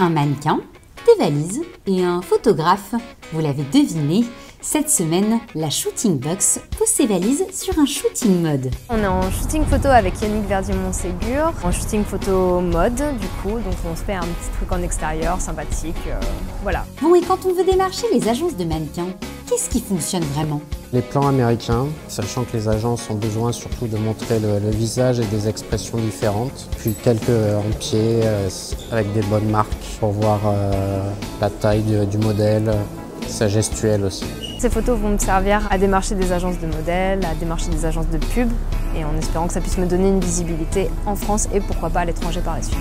un mannequin, des valises et un photographe. Vous l'avez deviné, cette semaine, la Shooting Box pose ses valises sur un shooting mode. On est en shooting photo avec Yannick Verdier-Montségur, en shooting photo mode du coup, donc on se fait un petit truc en extérieur sympathique, euh, voilà. Bon, et quand on veut démarcher les agences de mannequins, qu'est-ce qui fonctionne vraiment Les plans américains, sachant que les agences ont besoin surtout de montrer le, le visage et des expressions différentes, puis quelques en pied euh, avec des bonnes marques pour voir euh, la taille du, du modèle, sa gestuelle aussi. Ces photos vont me servir à démarcher des agences de modèles, à démarcher des agences de pub, et en espérant que ça puisse me donner une visibilité en France et pourquoi pas à l'étranger par la suite.